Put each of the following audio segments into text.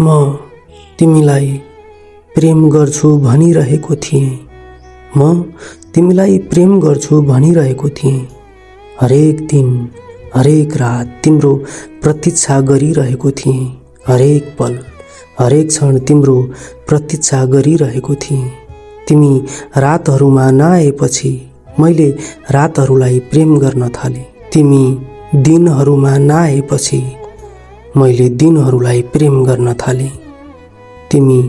म तिमीलाई प्रेम गर्छु भनिरहेको थिएँ। म तिमीलाई प्रेम गर्छु भनिरहेको थिएँ। हरेक दिन हरेक रात तिम्रो प्रतीक्षा गरिरहेको थिएँ। हरेक पल हरेक क्षण तिम्रो प्रतीक्षा गरिरहेको थिएँ। तिमी रातहरूमा नआएपछि मैले रातहरूलाई प्रेम गर्न थालेँ। तिमी दिनहरूमा नआएपछि मैले दिनहरूलाई प्रेम गर्न थालेँ। तिमी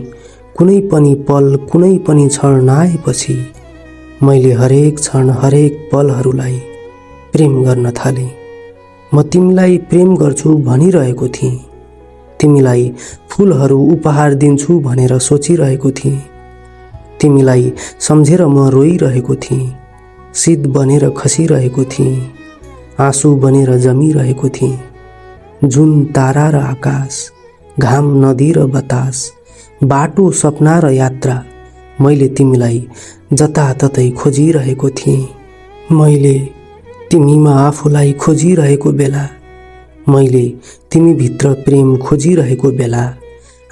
कुनै पनि पल कुनै पनि क्षण नआएपछि मैले हरेक क्षण हरेक पलहरूलाई प्रेम गर्न थालेँ। म तिमीलाई प्रेम गर्छु भनिरहेको थिएँ। तिमीलाई फुलहरू उपहार दिन्छु भनेर सोचिरहेको थिएँ। तिमीलाई सम्झेर म रोइरहेको थिएँ। शीत बनेर खसिरहेको थिएँ। आँसु बनेर जमिरहेको थिएँ। जुन तारा र आकाश घाम नदी र बतास बाटो सपना र यात्रा मैले तिमीलाई जताततै खोजिरहेको थिएँ। मैले तिमीमा आफूलाई खोजिरहेको बेला मैले तिमीभित्र प्रेम खोजिरहेको बेला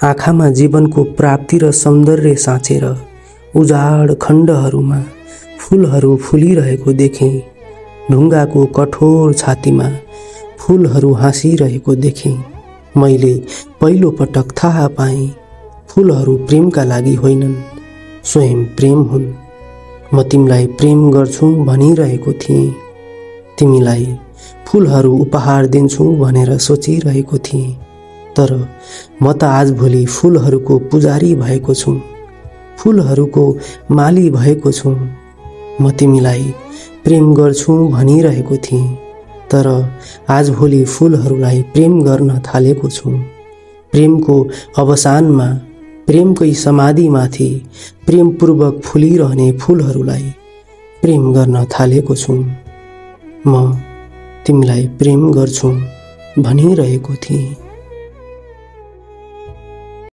आँखामा जीवनको प्राप्ति र सौन्दर्य साँचेर उजाड खण्डहरूमा फुलहरू फुलिरहेको देखेँ। ढुङ्गाको कठोर छातीमा फुलहरू हाँसिरहेको देखेँ। मैले पहिलो पटक थाहा पाएँ फुलहरू प्रेमका लागि होइनन् स्वयं प्रेम हुन्। म तिमीलाई प्रेम गर्छु भनिरहेको थिएँ। तिमीलाई फुलहरू उपहार दिन्छु भनेर सोचिरहेको थिएँ। तर म त आजभोलि फुलहरूको पुजारी भएको छु फुलहरूको माली भएको छु। म तिमीलाई प्रेम गर्छु भनिरहेको थिएँ। तर आजभोलि फुलहरूलाई प्रेम गर्न थालेको छु। प्रेमको अवसानमा प्रेमकै समाधिमाथि प्रेमपूर्वक फुलिरहने फुलहरूलाई प्रेम गर्न थालेको छु। म तिमीलाई प्रेम गर्छु भनिरहेको थिएँ।